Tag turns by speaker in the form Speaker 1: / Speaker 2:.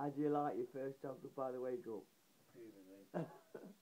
Speaker 1: How do you like your first job? by the way, eh?
Speaker 2: up?